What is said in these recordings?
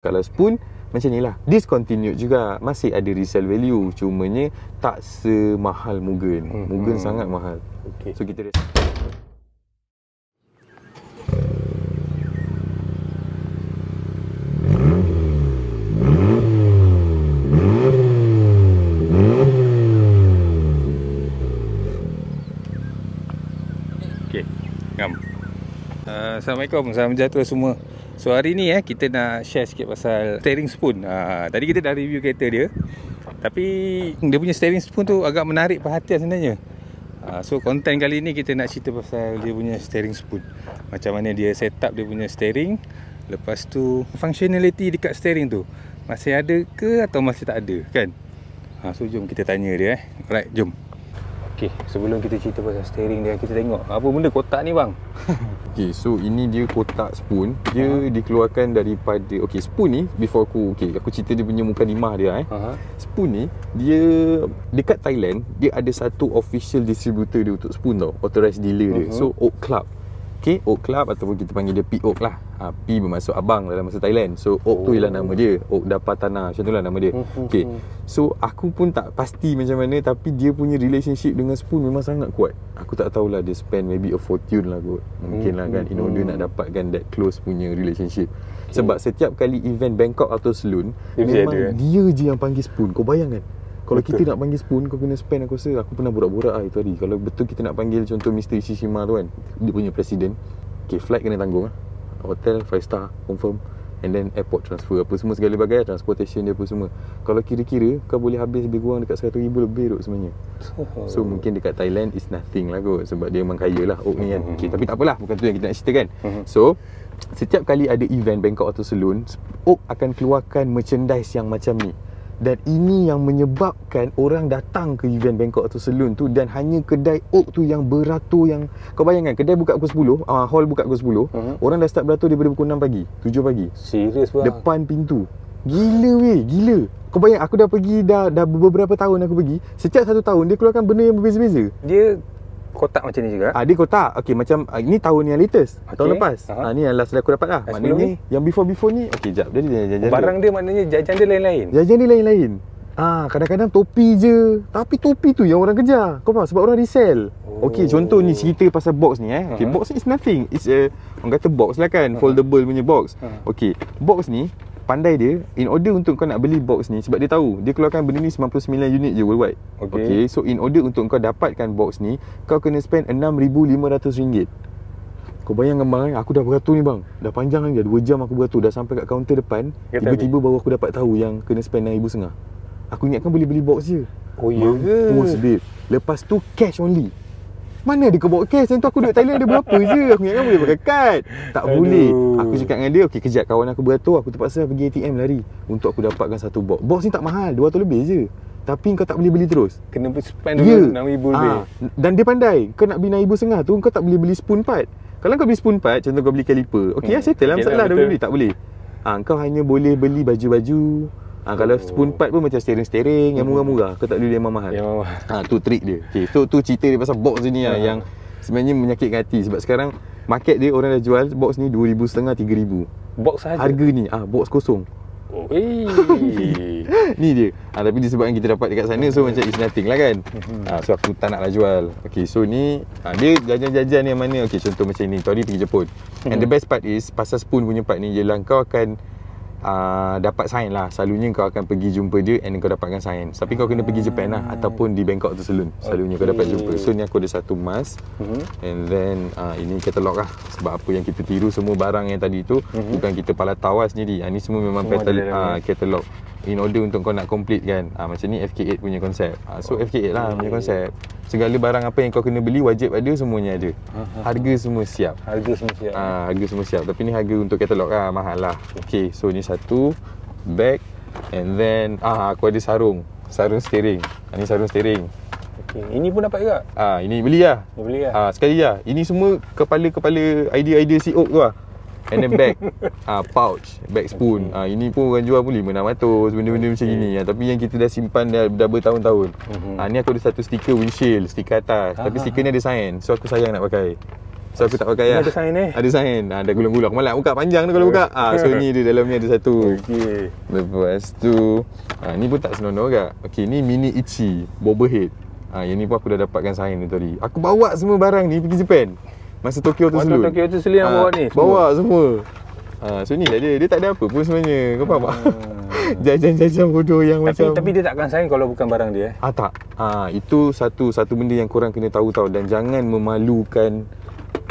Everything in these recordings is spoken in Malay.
Kalau spoon macam ni lah Discontinued juga Masih ada resale value Cumanya tak semahal Mugen Hmm. Mugen Hmm. sangat mahal Okey. So kita Okey. Ngam. Uh, Assalamualaikum, salam sejahtera semua. So hari ni eh kita nak share sikit pasal steering spoon. Uh, tadi kita dah review kereta dia. Tapi dia punya steering spoon tu agak menarik perhatian sebenarnya. Uh, so konten kali ni kita nak cerita pasal dia punya steering spoon. Macam mana dia set up dia punya steering. Lepas tu functionality dekat steering tu masih ada ke atau masih tak ada kan? Ha, so jom kita tanya dia eh. Alright, jom. Okey, sebelum kita cerita pasal steering dia, kita tengok apa benda kotak ni bang. Okay so ini dia kotak spoon Dia Ha. dikeluarkan daripada Okay spoon ni Before aku Okay aku cerita dia punya mukadimah dia eh Ha. Spoon ni Dia Dekat Thailand Dia ada satu official distributor dia untuk spoon tau Authorized dealer dia Mhm. So Oak Club Okay Oak Club Ataupun kita panggil dia P Oak lah. Ha, P bermaksud abang dalam bahasa Thailand. So Oak tu Oh. ialah nama dia. Oak Dapatana Macam tu lah nama dia. Okay So aku pun tak pasti macam mana Tapi dia punya relationship dengan spoon memang sangat kuat. Aku tak tahulah dia spend maybe a fortune lah kot. Mungkin lah kan In order nak dapatkan that close punya relationship. Sebab setiap kali event Bangkok Auto Saloon Dia Memang ada, eh? dia je yang panggil spoon. Kau bayangkan kalau Betul. kita nak panggil spoon Kau kena spend aku rasa Aku pernah borak-borak lah itu hari Kalau betul kita nak panggil Contoh Mr. Ishishima tu kan Dia punya presiden Okay flight kena tanggung lah. Hotel 5 star Confirm. And then airport transfer Apa semua segala bagai Transportation dia apa semua. Kalau kira-kira Kau boleh habis lebih kurang Dekat 100 ribu lebih tu sebenarnya. So mungkin dekat Thailand Is nothing lah kot Sebab dia memang kaya lah Oak ni kan okay, Tapi tak apalah Bukan tu yang kita nak cerita kan Mhm. So Setiap kali ada event Bangkok Auto Saloon Oak akan keluarkan merchandise yang macam ni dan ini yang menyebabkan orang datang ke event Bangkok Auto Saloon tu dan hanya kedai Oak tu yang beratur yang kau bayangkan kedai buka pukul 10, uh, hall buka pukul 10, Mhm. orang dah start beratur daripada pukul 6 pagi, 7 pagi. Serius bang. Depan pintu. Gila weh, gila. Kau bayang aku dah pergi dah dah beberapa tahun aku pergi. Setiap satu tahun dia keluarkan benda yang berbeza-beza. Dia kotak macam ni juga. Ah dia kotak. Okey macam ah, ini tahun yang latest. Tahun Okey. lepas. Aha. Ah ni yang last aku dapat lah. Ah, sebelum Maknanya yang before before ni okey jap. Jadi jajan Barang dia maknanya jajan dia lain-lain. Jajan dia lain-lain. Ah kadang-kadang topi je. Tapi topi tu yang orang kejar. Kau faham sebab orang resell. Oh. Okey contoh ni cerita pasal box ni eh. Okey Aha. box ni is nothing. It's a orang kata box lah kan, Aha. foldable punya box. Aha. Okey, box ni pandai dia in order untuk kau nak beli box ni sebab dia tahu dia keluarkan benda ni 99 unit je worldwide. Okey. okay so in order untuk kau dapatkan box ni kau kena spend RM6500 ringgit. Kau bayangkan bang eh, aku dah beratur ni bang. Dah panjang lagi dah 2 jam aku beratur dah sampai kat kaunter depan. Kata Tiba-tiba baru aku dapat tahu yang kena spend RM6,500. Aku ingatkan boleh beli box je. Oh ya ke? Mampus babe. Lepas tu cash only. Mana ada kau bawa cash Yang tu aku duit Thailand ada berapa je? Aku ingatkan boleh pakai kad Tak Aduh. boleh. Aku cakap dengan dia Okay kejap kawan aku beratur. Aku terpaksa pergi ATM lari Untuk aku dapatkan satu box. Box ni tak mahal 200 lebih je. Tapi kau tak boleh beli terus. Kena spend Ya. dulu RM6,000 lebih. Ah, Dan dia pandai. Kau nak beli RM6,500 tu Kau tak boleh beli spoon part. Kalau kau beli spoon part Contoh kau beli caliper Okay Hmm. hmm. settle lah Okay Masalah lah, dah boleh beli Tak boleh. Ah, Kau hanya boleh beli baju-baju ah, Kalau Oh. spoon part pun macam steering-steering Yang Hmm. murah-murah Kau tak boleh beli yang mahal Ya mama. Ha tu trik dia. Okey, so tu cerita dia pasal box ni lah Ha. yang sebenarnya menyakitkan hati sebab sekarang market dia orang dah jual box ni 2500 3000. Box saja. Harga ni ah box kosong. Oh, eh. ni dia. Ah tapi disebabkan kita dapat dekat sana so macam is nothing lah kan. Ah so aku tak naklah jual. Okey, so ni ah, dia jajan-jajan yang mana okey contoh macam ni. Tadi pergi Jepun. And the Mhm. best part is pasal spoon punya part ni ialah kau akan Uh, dapat sign lah. Selalunya kau akan pergi jumpa dia And kau dapatkan sign. Tapi kau kena pergi Japan lah Ataupun di Bangkok tu saloon Selalunya kau dapat jumpa. So ni aku ada satu mask. Mhm. And then uh, ini katalog lah. Sebab apa yang kita tiru semua barang yang tadi tu Mhm. Bukan kita pala tawas sendiri. Uh, Ni semua memang Semua uh, katalog. In order untuk kau nak complete kan uh, Macam ni FK8 punya konsep. Uh, So FK8 lah punya konsep Segala barang apa yang kau kena beli Wajib ada semuanya ada Aha. Harga semua siap Harga semua siap. uh, Harga semua siap Tapi ni harga untuk katalog lah Mahal lah Okay so ni satu Bag And then ah Aku ada sarung Sarung steering uh, Ni sarung steering Okey. Ini pun dapat juga. Ah Ini beli lah Dia beli lah. Ah sekali lah. Ini semua kepala-kepala idea-idea Oak tu lah. And then bag ah pouch, bag spoon. Ah ini pun orang jual pun 5 600 benda-benda macam Okay. gini ah tapi yang kita dah simpan dah, dah bertahun-tahun. Mhm. Ah ni aku ada satu stiker windshield, stiker atas. Ah, tapi ah, stiker ni ada sign. So aku sayang nak pakai. So aku tak pakai lah ada sign eh? Ada sign ha, Ada gulung-gulung Malah buka panjang tu kalau buka ha, So ni dia dalam ni ada satu Okey. Lepas tu ha, Ni pun tak senonoh agak Okay ni mini Ichi Bobblehead ha, Yang ni pun aku dah dapatkan sign ni tadi Aku bawa semua barang ni pergi Japan Masa Tokyo tu Waktu selun Tokyo tu selun yang Ah, bawa ni semua? Bawa semua ha, So ni lah dia Dia tak ada apa pun sebenarnya Kau faham tak? Jajan-jajan bodoh yang Tapi, macam tapi dia takkan sign kalau bukan barang dia eh? Ah tak. Ah itu satu satu benda yang korang kena tahu tau dan jangan memalukan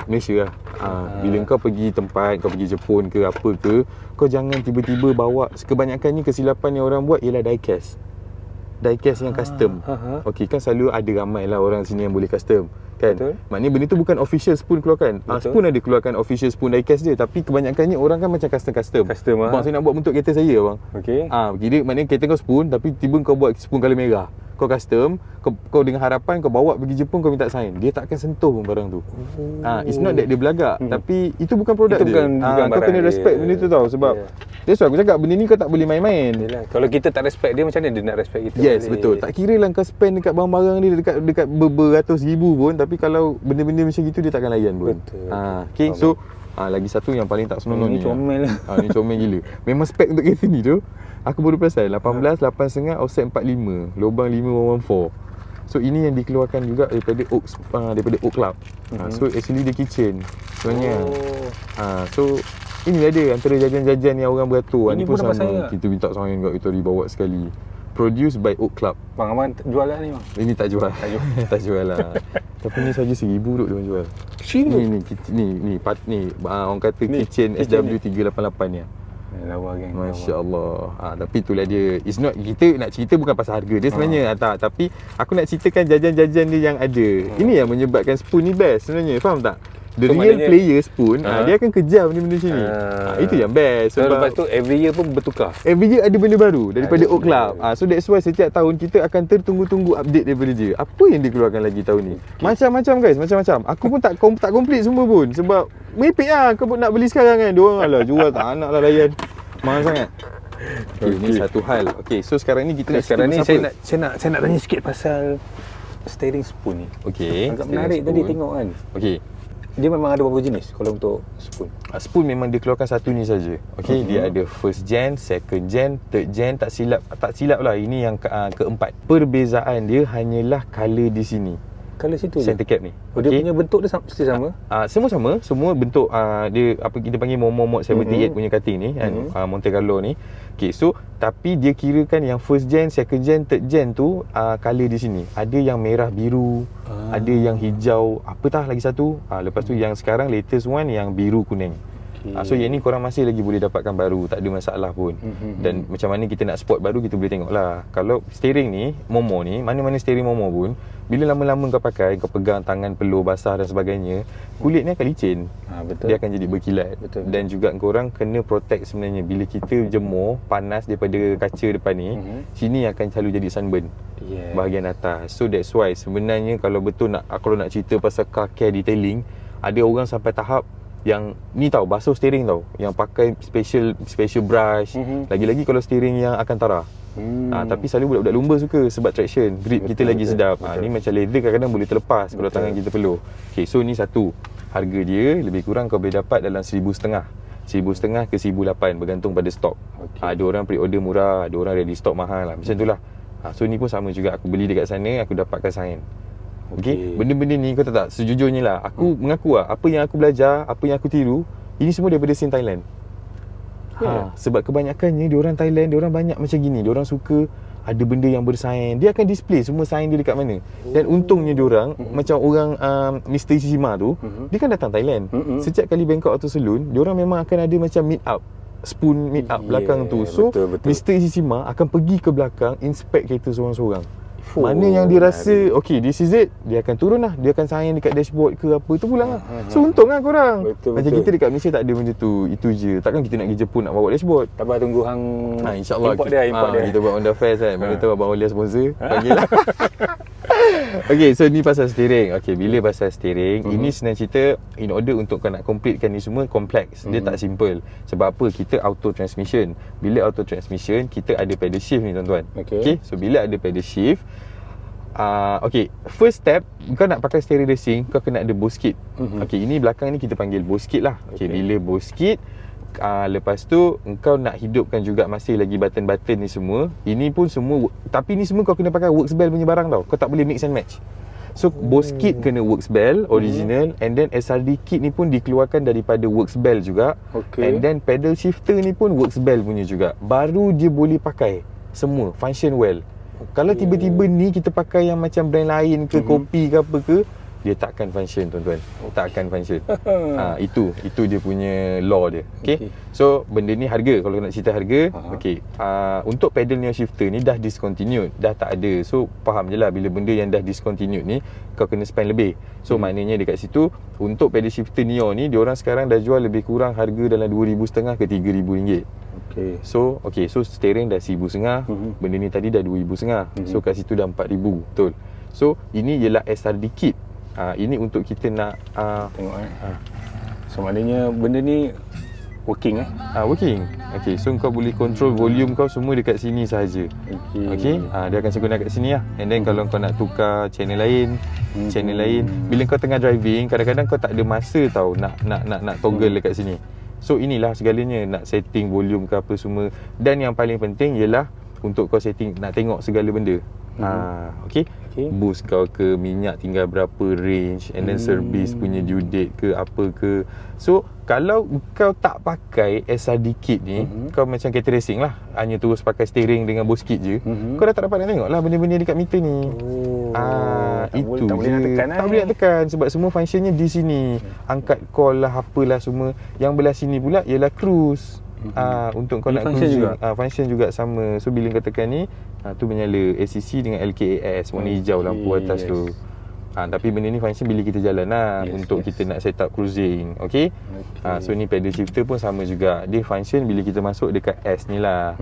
Malaysia lah. Ah, bila kau pergi tempat, kau pergi Jepun ke apa ke, kau jangan tiba-tiba bawa kebanyakannya kesilapan yang orang buat ialah diecast. Diecast yang custom. ha, ha. Okey kan selalu ada ramai lah orang sini yang boleh custom. Kan? Betul. Maknanya benda tu bukan official spoon keluarkan. Betul. spoon ada keluarkan official spoon diecast dia tapi kebanyakannya orang kan macam custom-custom. Custom, ah. Bang saya nak buat bentuk kereta saya bang. Okey. Ah, kira maknanya kereta kau spoon tapi tiba kau buat spoon colour merah. Kau custom, kau, kau dengan harapan kau bawa pergi Jepun kau minta sign. Dia tak akan sentuh pun barang tu. Oh. Ah, it's not that dia belagak Hmm. tapi itu bukan produk Itu dia. bukan- ah, bukan kau kena dia. respect benda tu tau sebab Yeah. That's why aku cakap benda ni kau tak boleh main-main. Yelah, kalau kita tak respect dia macam mana dia nak respect kita Yes, balik? betul. Tak kira lah kau spend dekat barang-barang ni dekat dekat ber- beratus ribu pun tapi kalau benda-benda macam gitu dia takkan layan pun. Betul, Ah, betul. okay, Faham. so ah, lagi satu yang paling tak senonoh Ni ni. comel lah. Ah, ni comel gila. Memang spek untuk kereta ni tu. Aku baru perasan 18 8.5 offset 45, lubang 5114. So ini yang dikeluarkan juga daripada Oak uh, daripada Oak Club. Mm-hmm. Uh, so actually dia kitchen sebenarnya. Oh. Uh, so inilah dia antara jajan-jajan yang orang beratur. Ah, Ini Ni pun pun sama. tak? Kita minta sign kat kita dibawa sekali. Produced by Oak Club. Bang Aman jual lah ni bang. Ini tak jual. Tak jual. tak jual lah. Tapi ni saja seribu duk dia jual. Seribu? Ni ni kit- ni ni part ni uh, orang kata Ni, kitchen kitchen SW388 ni. Eh, Lawa geng. Masya Allah ha, Tapi itulah dia It's not Kita nak cerita bukan pasal harga dia sebenarnya ha. tak Tapi Aku nak ceritakan jajan-jajan dia yang ada Ini yang menyebabkan spoon ni best sebenarnya Faham tak? The So, real maknanya- player spoon ha. Ha. Dia akan kejar benda-benda macam ni Ah. ha, Itu yang best So, lepas tu every year pun bertukar. Every year ada benda baru Daripada Ada Oak Club baru. ha, So that's why setiap tahun Kita akan tertunggu-tunggu update daripada dia Apa yang dikeluarkan lagi tahun ni Macam-macam guys Macam-macam Aku pun tak kom, tak complete semua pun Sebab Merepek lah Kau pun nak beli sekarang kan Diorang alah jual tak nak lah layan Mahal sangat Okay, okay. ni Okey. satu hal Okay so sekarang ni kita nak Sekarang ni saya nak saya nak saya nak tanya sikit pasal steering spoon ni. Okay Agak menarik tadi spoon. tengok kan. Okay Dia memang ada beberapa jenis kalau untuk spoon. Uh, spoon memang dia keluarkan satu ni saja. Okey, Mhm. dia ada first gen, second gen, third gen, tak silap tak silap lah ini yang ke, uh, keempat. Perbezaan dia hanyalah color di sini. Kalau situ. Center cap ni. Oh, dia punya bentuk dia mesti sama. Uh, semua sama, semua bentuk uh, dia apa kita panggil Momo Mod 78 Mhm. punya cutting ni kan, Mhm. uh, Monte Carlo ni. Okey, so tapi dia kirakan yang first gen, second gen, third gen tu uh, color di sini. Ada yang merah biru, Ah. ada yang hijau, apa tah lagi satu. Uh, lepas tu yang sekarang latest one yang biru kuning. Okey. Ah, so yang ni korang masih lagi boleh dapatkan baru Tak ada masalah pun Mhm. Dan macam mana kita nak spot baru Kita boleh tengok lah Kalau steering ni Momo ni Mana-mana steering Momo pun Bila lama-lama kau pakai Kau pegang tangan peluh basah dan sebagainya Kulit ni akan licin Ha, betul. Dia akan jadi berkilat Betul, Dan juga korang kena protect sebenarnya Bila kita jemur Panas daripada kaca depan ni Mhm. Sini akan selalu jadi sunburn yeah. bahagian atas. So that's why sebenarnya kalau betul nak kalau nak cerita pasal car care detailing, ada orang sampai tahap yang ni tahu basuh steering tau, yang pakai special special brush. Mhm. Lagi-lagi kalau steering yang akan tara. Hmm. Ha, tapi selalu budak-budak lumba suka sebab traction. Grip Betul, kita lagi betul, sedap. Ha, betul. ni macam leather kadang-kadang boleh terlepas kalau Betul. tangan kita peluh. Okay, so ni satu. Harga dia lebih kurang kau boleh dapat dalam seribu setengah. Seribu setengah ke seribu lapan bergantung pada stok. Okey. Ha, ada orang pre-order murah, ada orang ready stock mahal lah. Macam tu lah. Ha, so ni pun sama juga. Aku beli dekat sana, aku dapatkan sign. Okay. Okey. Benda-benda ni kau tahu tak Sejujurnya lah Aku hmm. mengaku lah Apa yang aku belajar Apa yang aku tiru Ini semua daripada scene Thailand ha, Sebab kebanyakannya Diorang Thailand Diorang banyak macam gini Diorang suka Ada benda yang bersain Dia akan display Semua sign dia dekat mana Dan untungnya diorang Mhm. Macam orang um, Mr. Ishima tu Mhm. Dia kan datang Thailand Mhm. Setiap kali Bangkok Auto Saloon Diorang memang akan ada macam meet up Spoon meet up Yeah, belakang tu So betul, betul. Mr. Ishima akan pergi ke belakang Inspect kereta seorang-seorang Fuh, mana yang dia rasa. Okay this is it Dia akan turun lah Dia akan sayang dekat dashboard ke apa Tu pulang lah Hmm, hmm, So untung lah korang Betul, Macam betul. kita dekat Malaysia tak ada benda tu Itu je Takkan kita nak pergi Jepun nak bawa dashboard Tak tunggu hang Ha, InsyaAllah import dia, import ha, dia. Kita buat Honda Fest kan Mana Ha. tahu Abang Olia sponsor Panggil lah Okay so ni pasal steering Okay bila pasal steering Mhm. Ini senang cerita In order untuk kau nak completekan ni semua Kompleks Dia Mhm. tak simple Sebab apa Kita auto transmission Bila auto transmission Kita ada pedal shift ni tuan-tuan Okey. okay So bila ada pedal shift uh, Okay First step Kau nak pakai steering racing Kau kena ada boost kit Mhm. Okay ini belakang ni kita panggil boost kit lah Okay, Okay. bila boost kit uh, Lepas tu Engkau nak hidupkan juga Masih lagi button-button ni semua Ini pun semua Tapi ni semua kau kena pakai Works Bell punya barang tau Kau tak boleh mix and match So Bose kit kena Works Bell original and then SRD kit ni pun dikeluarkan daripada Works Bell juga. Okey. And then pedal shifter ni pun Works Bell punya juga. Baru dia boleh pakai semua function well. Kalau tiba-tiba ni kita pakai yang macam brand lain ke kopi ke apa ke, dia takkan function tuan-tuan. Takkan function. ha, itu itu dia punya law dia. Okey. Okey. So benda ni harga kalau nak cerita harga, Aha. okey. Uh, untuk pedal neo shifter ni dah discontinued, dah tak ada. So faham je lah bila benda yang dah discontinued ni kau kena spend lebih. So hmm. maknanya dekat situ untuk pedal shifter neo ni diorang sekarang dah jual lebih kurang harga dalam 2500 ke 3000 ringgit. Okey. So okay so steering dah 1500 Mhm. Benda ni tadi dah 2500 Mhm. So kat situ dah 4000 Betul So ini ialah SRD kit uh, Ini untuk kita nak uh, Tengok eh. Ah. So maknanya benda ni working eh. uh, Working Okay so kau boleh control volume kau semua dekat sini sahaja Okey. Okay uh, Dia akan segunan kat sini lah And then kalau kau nak tukar channel lain Mhm. Channel lain Bila kau tengah driving Kadang-kadang kau tak ada masa tau Nak nak nak, nak toggle dekat sini So inilah segalanya Nak setting volume ke apa semua Dan yang paling penting ialah Untuk kau setting Nak tengok segala benda Mhm. Ah, okay. Boost kau ke Minyak tinggal berapa range And then Hmm. service punya due date ke Apa ke So Kalau kau tak pakai SRD kit ni Mhm. Kau macam kereta racing lah Hanya terus pakai steering dengan boost kit je Mhm. Kau dah tak dapat nak tengok lah Benda-benda dekat meter ni Oh. Ah, tak itu boleh, tak boleh nak je. tekan Tak eh. boleh nak tekan sebab semua functionnya di sini. Angkat call lah apalah semua. Yang belah sini pula ialah cruise. Ah untuk kau Ini nak function cruising. juga? Ah function juga sama. So bila kau tekan ni, ah tu menyala ACC dengan LKAS warna hijau lampu atas yes. tu. Ah tapi benda ni function bila kita jalan lah Yes, untuk yes. kita nak set up cruising. Okey. Okey. Ah so ni pedal shifter pun sama juga. Dia function bila kita masuk dekat S ni lah.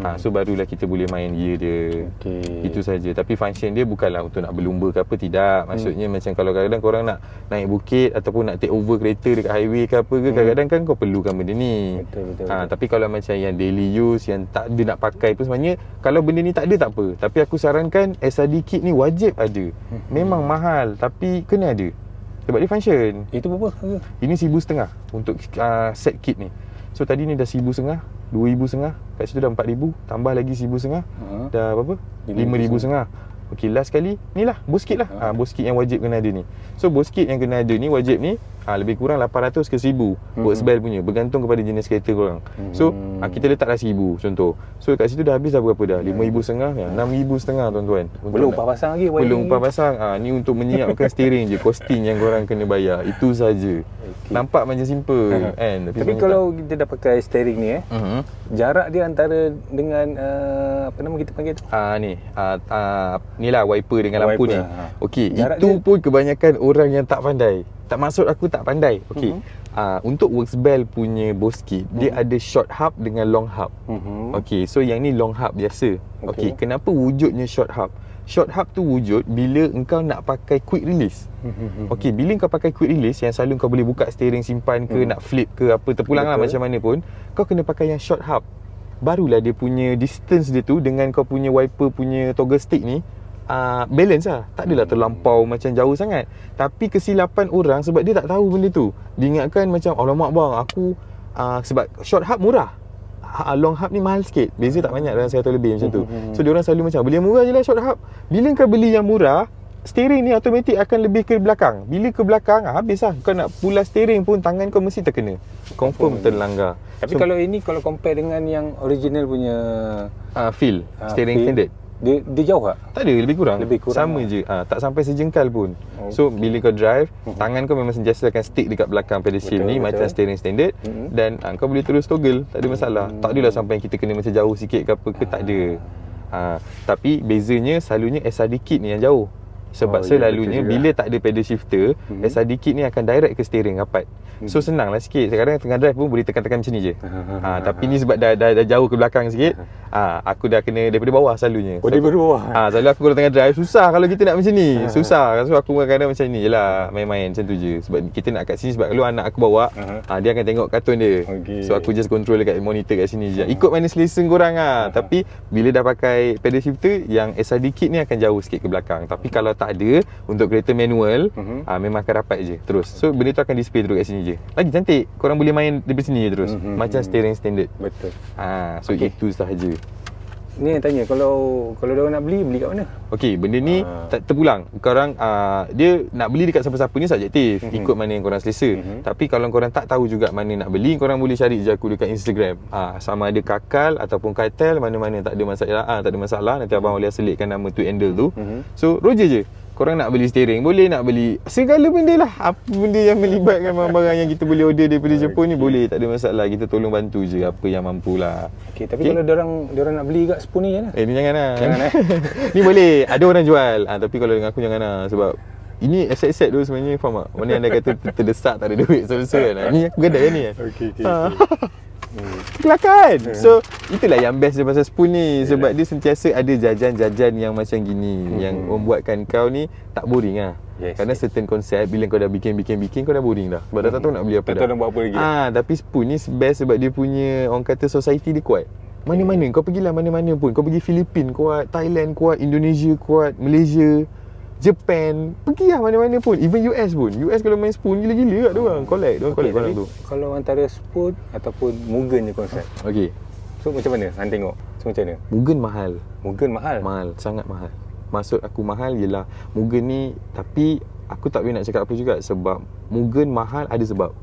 Ah so barulah kita boleh main gear dia. Okey. Itu saja. Tapi function dia bukanlah untuk nak berlumba ke apa tidak. Maksudnya hmm. macam kalau kadang-kadang korang nak naik bukit ataupun nak take over kereta dekat highway ke apa ke Hmm. kadang-kadang kan kau perlukan benda ni. Betul, betul, Ha, betul. tapi kalau macam yang daily use yang tak ada nak pakai pun sebenarnya kalau benda ni tak ada tak apa. Tapi aku sarankan SRD kit ni wajib ada. Memang mahal tapi kena ada. Sebab dia function. Itu berapa harga? Ini seribu setengah untuk uh, set kit ni. So tadi ni dah seribu setengah, dua ribu setengah, kat situ dah empat ribu, tambah lagi seribu setengah, Ha. dah berapa? Lima Lima ribu ribu setengah. Okey, last kali ni lah, boost kit lah. Ha. Ha, boost kit yang wajib kena ada ni. So boost kit yang kena ada ni wajib ni ha, lebih kurang 800 ke 1000 Mhm. works bell punya bergantung kepada jenis kereta korang. So Mhm. ha, kita letaklah 1000 contoh. So kat situ dah habis dah berapa dah? 5000 setengah ya, 6000 setengah tuan-tuan. Belum upah pasang lagi Belum upah pasang. Ha, ni untuk menyiapkan steering je, costing yang korang kena bayar. Itu saja. Okey. Nampak macam simple kan. Tapi sebenarnya kalau kita dah pakai steering ni eh, tak. Mhm. jarak dia antara dengan uh, apa nama kita panggil tu? Ah ni ah ah ni lah wiper dengan lampu ni. Wiper, ha. Okey, itu dia- pun kebanyakan orang yang tak pandai. Tak maksud aku tak pandai. Okey. Mhm. Ah untuk Works Bell punya Bose kit, dia ada short hub dengan long hub. Mhm. Okey, so yang ni long hub biasa. Okey, Okey. kenapa wujudnya short hub? Short hub tu wujud bila engkau nak pakai quick release. Mhm. Okey, bila kau pakai quick release yang selalu kau boleh buka steering simpan ke Hmm. nak flip ke apa terpulang lah macam mana pun, kau kena pakai yang short hub. Barulah dia punya distance dia tu dengan kau punya wiper punya toggle stick ni uh, balance lah. Tak adalah terlampau macam jauh sangat. Tapi kesilapan orang sebab dia tak tahu benda tu. Dia ingatkan macam alamak bang, aku uh, sebab short hub murah. Ha, long hub ni mahal sikit. Beza tak banyak dalam 100 lebih macam tu. Hmm. So diorang selalu macam Beli yang murah je lah short hub. Bila kau beli yang murah Steering ni automatik akan lebih ke belakang. Bila ke belakang ah, Habis lah. Kau nak pula steering pun Tangan kau mesti terkena. Confirm terlanggar. Tapi kalau ini kalau compare dengan yang original punya uh, Feel. ah, Steering feel, standard Dia dia jauh tak? Tak ada lebih kurang Lebih kurang Sama lah. je ah, Tak sampai sejengkal pun Oh. So bila kau drive Tangan kau memang sentiasa akan stick Dekat belakang pedal shift Betul, ni betul. Macam steering standard Mhm. Dan ah, kau boleh terus toggle Tak ada masalah Tak adalah sampai kita kena macam jauh sikit ke apa ke Tak ada ha, Tapi bezanya Selalunya SRD kit ni yang jauh sebab Oh, ya, selalunya juga. bila tak ada pedal shifter, Mhm. SRD kit ni akan direct ke steering rapat. So senang lah sikit. Sekarang tengah drive pun boleh tekan-tekan macam ni je. ha, tapi ni sebab dah, dah, dah jauh ke belakang sikit. Ah, aku dah kena daripada bawah selalunya. Oh, daripada bawah? Ah, selalu aku kalau tengah drive susah kalau kita nak macam ni. Ah. Susah. So aku kadang-kadang macam ni jelah main-main macam tu je. Sebab kita nak kat sini sebab kalau anak aku bawa, ah, dia akan tengok kartun dia. Okey. So aku just control dekat monitor kat sini je. Ikut mana selesa korang ah. Tapi bila dah pakai pedal shifter yang SRD kit ni akan jauh sikit ke belakang. Tapi kalau tak ada untuk kereta manual, Mhm. ah, memang akan rapat je terus. So benda tu akan display terus kat sini je. Lagi cantik. Korang boleh main daripada sini je terus. Mhm. Macam steering standard. Betul. Ah, so Okey. itu sahaja. Ni yang tanya kalau kalau dia nak beli beli kat mana? Okey, benda ni tak terpulang. Korang uh, dia nak beli dekat siapa-siapa ni subjektif, Mhm. ikut mana yang korang selesa. Mhm. Tapi kalau korang tak tahu juga mana nak beli, korang boleh cari je aku dekat Instagram. Ah sama ada Kakal ataupun Kaitel, mana-mana tak ada masalah, ah, tak ada masalah. Nanti abang boleh selitkan nama tu handle tu. Mhm. So, Roger je. Korang nak beli steering, boleh nak beli segala benda lah. Apa benda yang melibatkan barang-barang yang kita boleh order daripada Jepun ni boleh, tak ada masalah. Kita tolong bantu je apa yang mampu lah. Okey, tapi Okey. kalau orang orang nak beli kat Spoon ni je lah. Eh ni jangan lah Jangan, eh. Ni boleh Ada orang jual ha, Tapi kalau dengan aku jangan lah Sebab Ini aset-aset tu sebenarnya Faham tak Mana anda kata ter- terdesak Tak ada duit So-so kan ha, Ni aku gadai ni kan Okey, okey. Ha. Hmm. Kelakar So Itulah yang best dia pasal spoon ni Sebab dia sentiasa ada jajan-jajan Yang macam gini Yang Hmm. membuatkan kau ni Tak boring lah Yes, Kerana yes. certain konsep Bila kau dah bikin-bikin-bikin Kau dah boring dah Sebab dah tak tahu nak beli apa Tak dah tahu nak buat apa lagi. Ah, tapi spoon ni best sebab dia punya orang kata society dia kuat. Mana-mana kau pergilah mana-mana pun. Kau pergi Filipin kuat, Thailand kuat, Indonesia kuat, Malaysia, Japan, pergilah mana-mana pun. Even US pun. US kalau main spoon gila-gila kat dia orang. Collect, dia orang collect barang tu. Kalau antara Spoon ataupun Mugen je konsep. Okey. So macam mana? Hang tengok. So macam mana? Mugen mahal. Mugen mahal. Mahal, sangat mahal. Maksud aku mahal ialah Mugen ni tapi aku tak boleh nak cakap apa juga sebab Mugen mahal ada sebab.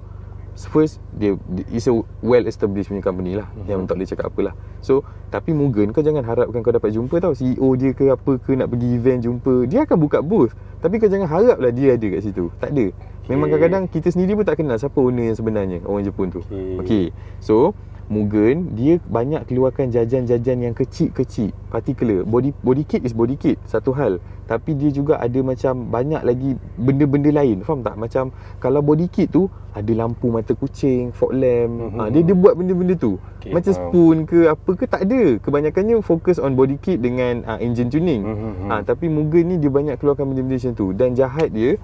First dia is a well established punya company lah mm-hmm. yang tak boleh cakap apalah. So tapi Mugen kau jangan harapkan kau dapat jumpa tau CEO dia ke apa ke nak pergi event jumpa. Dia akan buka booth. Tapi kau jangan haraplah dia ada kat situ. Tak ada. Memang Okay. kadang-kadang kita sendiri pun tak kenal siapa owner yang sebenarnya orang Jepun tu. Okey. Okey. So Mugen dia banyak keluarkan jajan-jajan yang kecil-kecil particular. Body body kit is body kit satu hal. Tapi dia juga ada macam banyak lagi benda-benda lain faham tak? Macam kalau body kit tu ada lampu mata kucing fog lamp. Mhm. ha, dia dia buat benda-benda tu. Okey, macam faham. spoon ke apa ke tak ada. Kebanyakannya fokus on body kit dengan uh, engine tuning. Mhm. ha, tapi Mugen ni dia banyak keluarkan benda-benda macam tu. Dan jahat dia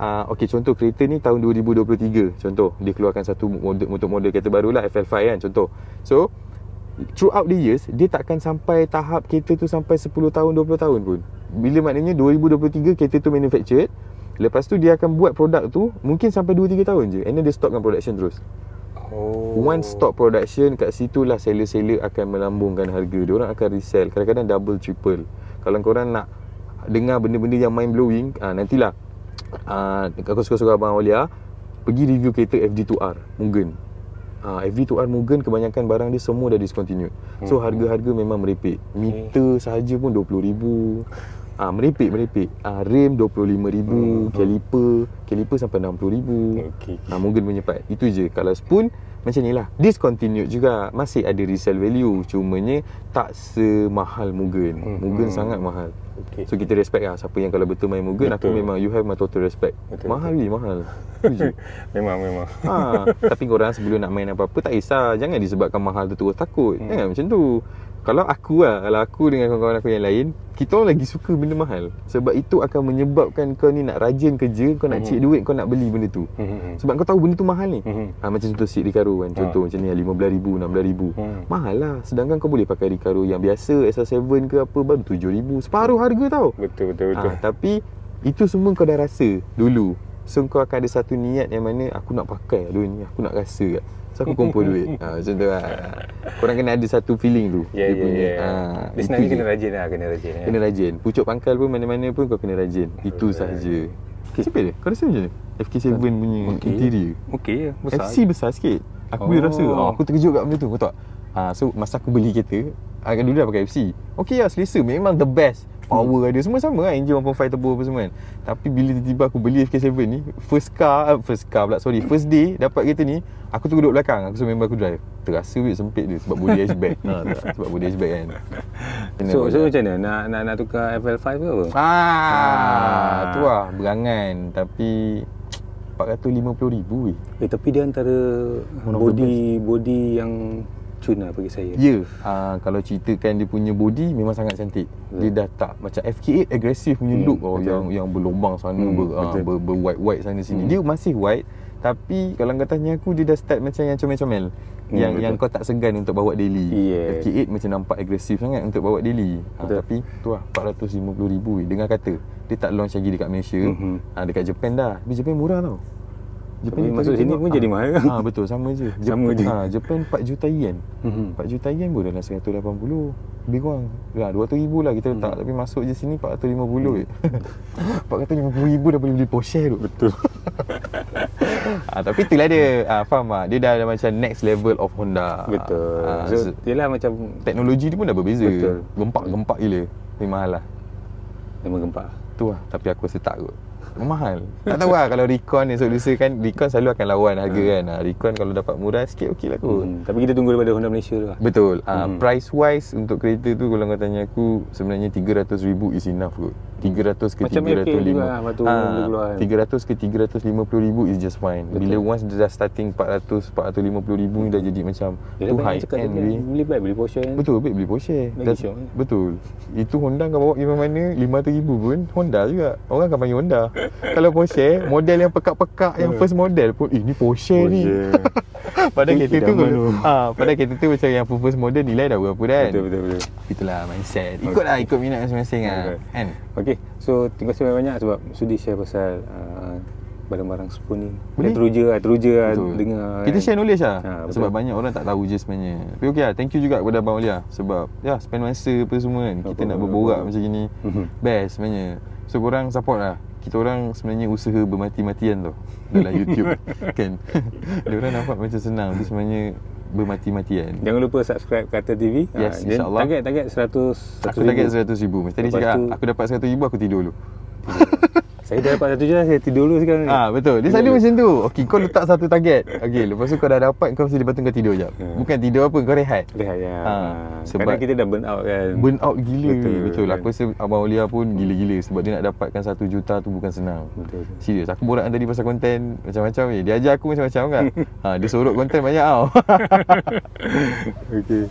Uh, okay contoh kereta ni tahun 2023 Contoh dia keluarkan satu model, untuk model kereta baru lah FL5 kan contoh So throughout the years Dia takkan sampai tahap kereta tu sampai 10 tahun 20 tahun pun Bila maknanya 2023 kereta tu manufactured Lepas tu dia akan buat produk tu Mungkin sampai 2-3 tahun je And then dia stopkan production terus Oh. Once stop production kat situ lah seller-seller akan melambungkan harga. Dia orang akan resell. Kadang-kadang double triple. Kalau korang nak dengar benda-benda yang mind blowing, ah nantilah ah aku suka-suka abang Aulia pergi review kereta FD2R Mugen. Ah FD2R Mugen kebanyakan barang dia semua dah discontinued. So Hmm. harga-harga memang merepek. Meter sahaja pun 20000. Ah merepek merepek. Ah rim 25000, Hmm. caliper, caliper sampai 60000. Okey. Ha, Mugen punya part Itu je Kalau spoon Macam ni lah Discontinued juga Masih ada resale value Cumanya Tak semahal Mugen Hmm. Mugen Hmm. sangat mahal Okey. So kita respect lah Siapa yang kalau betul main Mugen Aku Betul. memang You have my total respect Betul, Mahal ni mahal memang memang. ha, Tapi korang sebelum nak main apa-apa Tak kisah Jangan disebabkan mahal tu terus takut Hmm. Jangan macam tu Kalau aku lah Kalau aku dengan kawan-kawan aku yang lain Kita orang lagi suka benda mahal Sebab itu akan menyebabkan Kau ni nak rajin kerja Kau nak Hmm. cik duit Kau nak beli benda tu Mhm. sebab kau tahu benda tu mahal ni Mhm. ha, Macam contoh seat Recaro kan Contoh Ha. macam ni RM15,000, RM16,000 Hmm. Mahal lah Sedangkan kau boleh pakai Recaro yang biasa SR7 ke apa Baru RM7,000 Separuh harga tau Betul betul betul. ha, Tapi Itu semua kau dah rasa Dulu So kau akan ada satu niat yang mana Aku nak pakai dulu ni Aku nak rasa kat So aku kumpul duit ha, Macam tu lah Korang kena ada satu feeling tu Ya ya ya. ha, Dia sebenarnya je. kena rajin lah, kena rajin. ya. Kena rajin Pucuk pangkal pun mana-mana pun kau kena rajin Itu sahaja Okay. Siapa dia? Kau rasa macam mana? FK7 punya Okey. interior Okey ya, besar. FC besar sikit Aku Oh. rasa oh, Aku terkejut kat benda tu Kau tahu tak ah, So masa aku beli kereta ah, Dulu dah pakai FC Okay lah selesa Memang the best Power ada Semua sama lah Engine 1.5 turbo apa semua kan Tapi bila tiba-tiba aku beli FK7 ni First car ah, First car pula sorry First day Dapat kereta ni Aku tu duduk belakang Aku suruh member aku drive Terasa weh sempit dia Sebab body hatchback ha, tak? Sebab body hatchback kan Kena So, so buat. macam mana? Nak nak nak tukar FL5 ke apa? Ah, Ah. tu lah Berangan Tapi RM450,000 weh Eh tapi dia antara body body yang cun lah bagi saya. Ya, uh, kalau ceritakan dia punya body memang sangat cantik. Betul. Dia dah tak macam FK8 agresif punya Hmm, look oh yang yang berlubang sana Hmm, ber, uh, ber, ber white white sana sini. Hmm. Dia masih white tapi kalau kau tanya aku dia dah start macam yang comel-comel. Hmm, yang betul. yang kau tak segan untuk bawa daily. Yes. FK8 macam nampak agresif sangat untuk bawa daily. Uh, tapi tu lah 450,000 dengar kata dia tak launch lagi dekat Malaysia. Mhm. Uh, dekat Japan dah. Tapi Japan murah tau. Tapi kita masuk sini pun ah, jadi mahal. Ah betul sama je. Sama je. Ah Japan 4 juta yen. Mhm. 4 juta yen pun dalam 180 Lebih kurang Ya 200 ribu lah kita letak Hmm. Tapi masuk je sini 450 je 450 ribu dah boleh beli Porsche tu Betul. ah, Tapi itulah dia ah, Faham tak Dia dah, dah macam next level of Honda Betul. ah, so, se- yelah macam Teknologi dia pun dah berbeza Betul. Gempak-gempak gila Tapi mahal lah memang gempak. Tu lah Tapi aku rasa tak kot Mahal Tak tahu lah Kalau Recon ni Solusi kan Recon selalu akan lawan harga kan ah, Recon kalau dapat murah sikit okey lah kot Hmm. Tapi kita tunggu daripada Honda Malaysia tu lah. Betul. Uh, Mhm. Price wise untuk kereta tu kalau kau tanya aku sebenarnya 300,000 is enough kot. 300 ke Macam 305. FK juga lah, waktu Ah, dia keluar kan. 300 ke 350,000 is just fine. Betul. Bila once dia dah starting 400 450,000 ni dah jadi macam tu banyak high cakap end kan, Beli baik beli Porsche kan. Betul, baik beli Porsche. Dah- eh? Betul. Itu Honda kau bawa pergi mana 500,000 pun Honda juga. Orang akan panggil Honda. kalau Porsche model yang pekak-pekak yang first model pun eh ni Porsche, ni. Padahal Itu kereta tu ah, padahal kereta tu macam yang first model nilai dah berapa kan. Betul betul betul. Itulah mindset. Ikutlah ikut minat masing-masing ah. Betul. Kan? Okey, so terima kasih banyak-banyak sebab sudi share pasal uh, barang-barang spoon ni. Boleh? Teruja lah, teruja lah dengar. Kita kan. share knowledge lah. Ha, betul. sebab banyak orang tak tahu je sebenarnya. Tapi okey lah, thank you juga kepada Abang Olia sebab ya spend masa apa semua kan. Kita nak problem, no berborak macam gini. Mhm. Best sebenarnya. So korang support lah. Kita orang sebenarnya usaha bermati-matian tau dalam YouTube kan. Dia orang nampak macam senang tapi sebenarnya bermati-matian. Jangan lupa subscribe Kata TV. Yes, dan insyaAllah. Target target 100 Aku target 100 ribu. Mesti tadi cakap tu- aku dapat 100 ribu aku tidur dulu. Saya dah dapat satu je lah, saya tidur dulu sekarang ni. Ah betul. Dia selalu macam tu. Okey, kau letak satu target. Okey, lepas tu kau dah dapat kau mesti lepas tu kau tidur jap. Hmm. Bukan tidur apa, kau rehat. Lihat ya. Ha, sebab sebab- kita dah burn out kan. Burn out gila Betul, Betul, kan. Aku rasa Abang Olia pun gila-gila Sebab dia nak dapatkan 1 juta tu bukan senang Betul. Serius Aku borak tadi pasal konten Macam-macam eh. Dia ajar aku macam-macam kan ha, Dia sorok konten banyak tau Okey.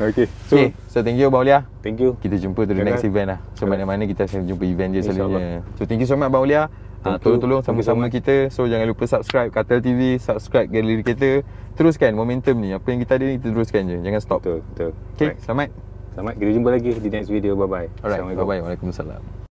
Okey. So, Okay So thank you Abang Olia thank you. Kita jumpa to the next event lah So mana-mana kita akan jumpa event je selalunya So thank you so much Abang Thank you. tolong-tolong sama-sama kita So jangan lupa subscribe Katel TV Subscribe galeri kita Teruskan momentum ni Apa yang kita ada ni Kita teruskan je Jangan stop Betul, betul. Okay Alright. selamat Selamat. Kita jumpa lagi di next video. Bye-bye. Alright bye-bye Waalaikumsalam